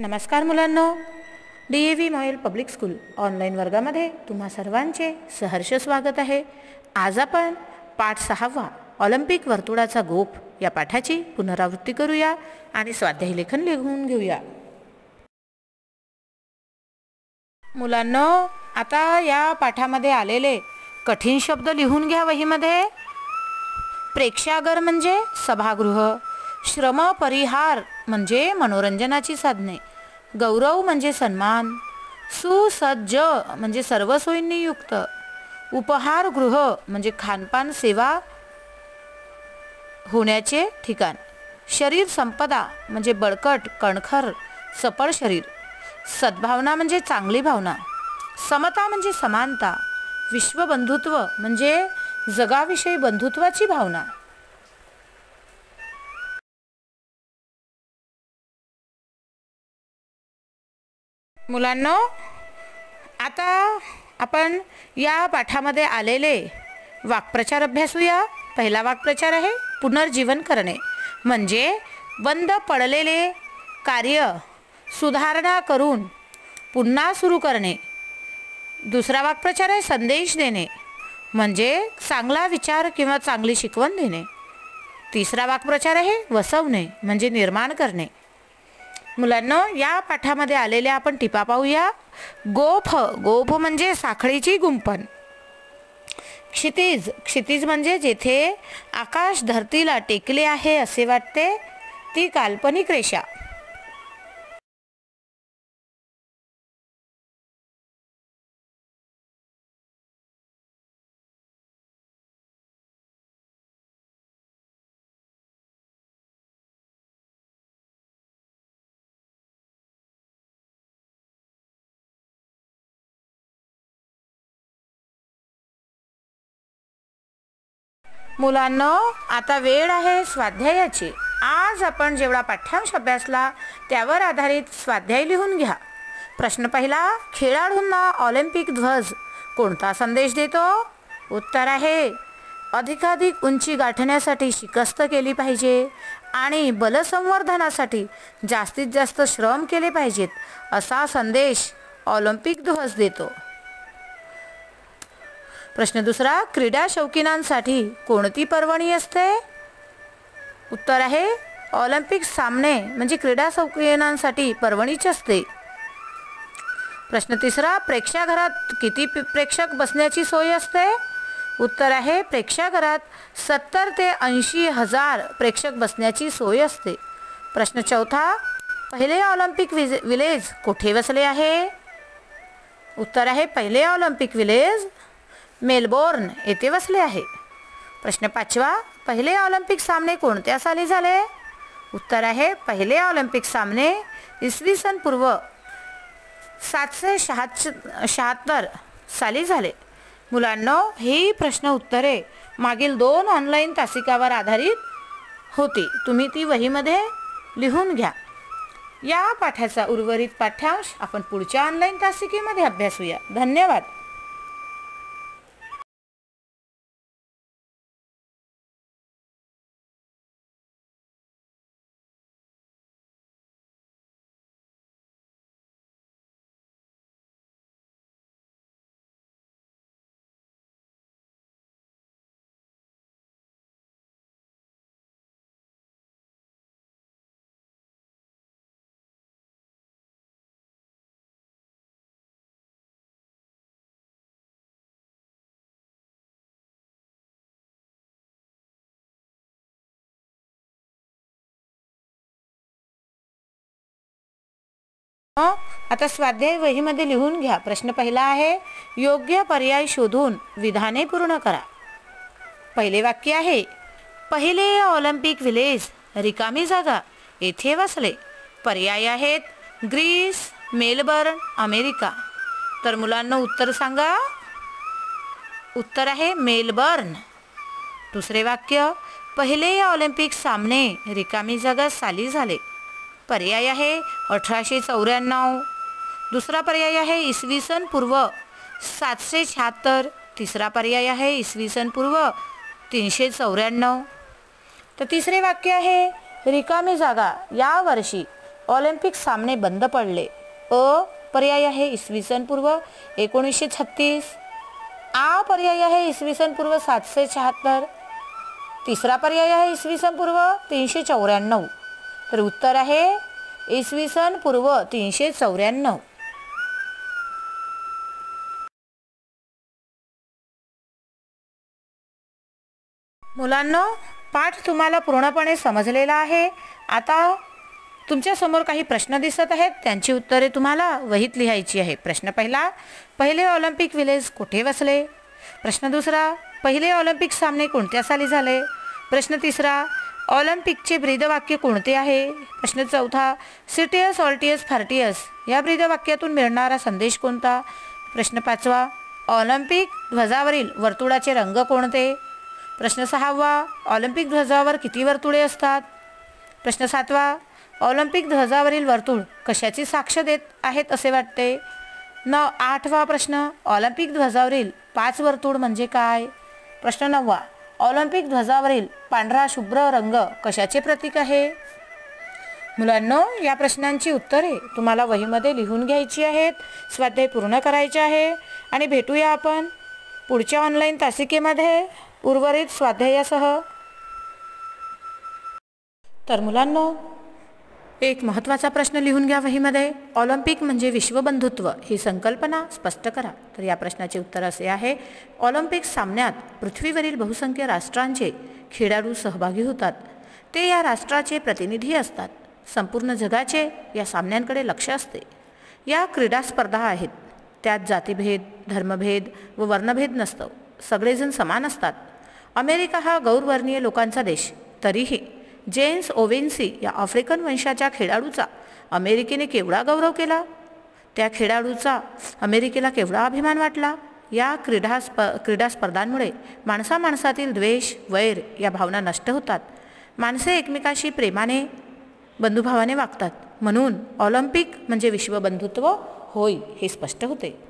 नमस्कार मुलांनो. D A V MOIL public school online वर्गामध्ये तुम्हा सर्वांचे सहर्ष स्वागत आहे. आज आपण पाठ सहावा ऑलिम्पिक वर्तुळाचा गोप या पाठाची पुनरावृत्ती करूया आणि स्वाध्यायी लेखन लिहून घेऊया. मुलांनो आता या पाठामध्ये आलेले कठीण शब्द लिहून घ्या वहीमध्ये. प्रेक्षागर म्हणजे सभागृह श्रम परिहार म्हणजे मनोरंजनाची साधने. गौरव म्हणजे सन्मान सुसज्ज म्हणजे सर्व सोयींनी युक्त उपहारगृह म्हणजे खानपान सेवा होण्याचे ठिकाण शरीर संपदा म्हणजे बळकट कणखर सपळ शरीर सद्भावना म्हणजे चांगली भावना समता म्हणजे समानता विश्वबंधुत्व म्हणजे जगाविषयी बंधुत्वाची भावना. मुलांनो आता आपण या पाठामध्ये आलेले वाक्प्रचार अभ्यासूया. पहिला वाक्प्रचार आहे पुनर्जीवन करणे. म्हणजे बंद पडलेले कार्य सुधारणा करून पुन्हा सुरू करणे. दुसरा वाक्प्रचार आहे संदेश देणे. म्हणजे चांगला विचार किंवा चांगली शिकवण देणे. तिसरा वाक्प्रचार आहे वसवणे म्हणजे निर्माण करणे. मुलांना या पाठामध्ये आलेल्या आपण टिपा पाहूया. गोफ गोफ म्हणजे साखळीची गुंपण क्षितिज क्षितिज म्हणजे जेथे आकाश धरतीला टेकले आहे असे वाटते ती काल्पनिक रेषा. मुलांना आता वेळ आहे स्वाध्यायाची. आज आपण जेवढा पाठ्यांश अभ्यासला त्यावर आधारित स्वाध्याय लिहून घ्या. प्रश्न पहिला खेळाडूंना ऑलिम्पिक ध्वज कोणता संदेश देतो? उत्तर आहे अधिकाधिक उंची गाठण्यासाठी शिकस्त केली पाहिजे आणि बलसंवर्धनासाठी जास्तीत जास्त श्रम केले पाहिजेत असा संदेश ऑलिम्पिक ध्वज देतो. प्रश्न दुसरा क्रीडा शौकीनांसाठी कोणती पर्वणी असते? उत्तर आहे ऑलिम्पिक सामने म्हणजे क्रीडा शौकीनांसाठी पर्वणीच असते. प्रश्न तिसरा प्रेक्षाघरात किती प्रेक्षक बसण्याची सोय असते? उत्तर आहे प्रेक्षाघरात सत्तर ते ऐंशी हजार प्रेक्षक बसण्याची सोय असते. प्रश्न चौथा पहिले ऑलिम्पिक विज विलेज कुठे वसले आहे? उत्तर आहे पहिले ऑलिम्पिक विलेज मेलबोर्न येथे वसले आहे. प्रश्न पाचवा पहिले ऑलिम्पिक सामने कोणत्या साली झाले? उत्तर आहे पहिले ऑलिम्पिक सामने इसवी सन पूर्व सातशे शहाच शहात्तर साली झाले. मुलांना ही प्रश्न उत्तरे मागील दोन ऑनलाईन तासिकावर आधारित होती. तुम्ही ती वहीमध्ये लिहून घ्या. या पाठाचा उर्वरित पाठ्यांश आपण पुढच्या ऑनलाईन तासिकेमध्ये अभ्यासूया. धन्यवाद. हो, आता स्वाध्याय वहीमध्ये लिहून घ्या. प्रश्न पहिला आहे योग्य पर्याय शोधून विधाने पूर्ण करा. पहिले वाक्य आहे पहिले ऑलिम्पिक विलेज रिकामी जागा येथे वसले. पर्याय आहेत ग्रीस मेलबर्न अमेरिका. तर मुलांना उत्तर सांगा. उत्तर आहे मेलबर्न. दुसरे वाक्य पहिले ऑलिम्पिक सामने रिकामी जागा साली झाले. पर्याय आहे अठराशे चौऱ्याण्णव. दुसरा पर्याय आहे इसवी सन पूर्व. सातशे शहात्तर. तिसरा पर्याय आहे इसवी सन पूर्व. तीनशे चौऱ्याण्णव. तर तिसरे वाक्य आहे रिकामी जागा या वर्षी ऑलिम्पिक सामने बंद पडले. अ पर्याय आहे इसवी सन पूर्व एकोणीसशे छत्तीस. आ पर्याय आहे इसवी सन पूर्व सातशे शहात्तर. तिसरा पर्याय आहे इसवी सन पूर्व तीनशे चौऱ्याण्णव. तर उत्तर आहे इसवी सन पूर्व तीनशे चौऱ्याण्णव. मुलांना पाठ तुम्हाला पूर्णपणे समजलेला आहे. आता तुमच्यासमोर काही प्रश्न दिसत आहेत. त्यांची उत्तरे तुम्हाला वहीत लिहायची आहे. प्रश्न पहिला पहिले ऑलिम्पिक विलेज कुठे वसले? प्रश्न दुसरा पहिले ऑलिम्पिक सामने कोणत्या साली झाले? प्रश्न तिसरा ऑलिम्पिकचे ब्रीदवाक्य कोणते आहे? प्रश्न चौथा सिटियस ऑल्टियस फार्टियस या ब्रीदवाक्यातून मिळणारा संदेश कोणता? प्रश्न पाचवा ऑलिम्पिक ध्वजावरील वर्तुळाचे रंग कोणते? प्रश्न सहावा ऑलिम्पिक ध्वजावर किती वर्तुळे असतात? प्रश्न सातवा ऑलिम्पिक ध्वजावरील वर्तुळ कशाची साक्ष देत आहेत असे वाटते? न आठवा प्रश्न ऑलिम्पिक ध्वजावरील पाच वर्तुळ म्हणजे काय? प्रश्न नववा ऑलिम्पिक ध्वजावरील पांढरा शुभ्र रंग कशाचे प्रतीक आहे? मुलांनो या प्रश्नांची उत्तरे तुम्हाला वहीमध्ये लिहून घ्यायची आहेत. स्वाध्याय पूर्ण करायचे आहे. आणि भेटूया आपण पुढच्या ऑनलाईन तासिकेमध्ये. उर्वरित स्वाध्यायासह. तर मुलांनो एक महत्त्वाचा प्रश्न लिहून घ्या वहीमध्ये. ऑलिम्पिक म्हणजे विश्वबंधुत्व. ही संकल्पना स्पष्ट करा. तर या प्रश्नाचे उत्तर असे आहे. ऑलिम्पिक सामन्यात पृथ्वीवरील बहुसंख्य राष्ट्रांचे खेळाडू सहभागी होतात. ते या राष्ट्राचे प्रतिनिधी असतात. संपूर्ण जगाचे या सामन्यांकडे लक्ष असते. या क्रीडा स्पर्धा आहेत. त्यात जातीभेद धर्मभेद व वर्णभेद नसतं. सगळेजण समान असतात. अमेरिका हा गौरवर्णीय लोकांचा देश. तरीही जेन्स ओवेन्सी या आफ्रिकन वंशाच्या खेळाडूचा अमेरिकेने केवढा गौरव केला? त्या खेळाडूचा अमेरिकेला केवढा अभिमान वाटला? या क्रीडा स्प क्रीडा स्पर्धांमुळे माणसा माणसातील द्वेष वैर या भावना नष्ट होतात. माणसे एकमेकाशी प्रेमाने बंधुभावाने वागतात. म्हणून ऑलिम्पिक म्हणजे विश्वबंधुत्व होय हे स्पष्ट होते.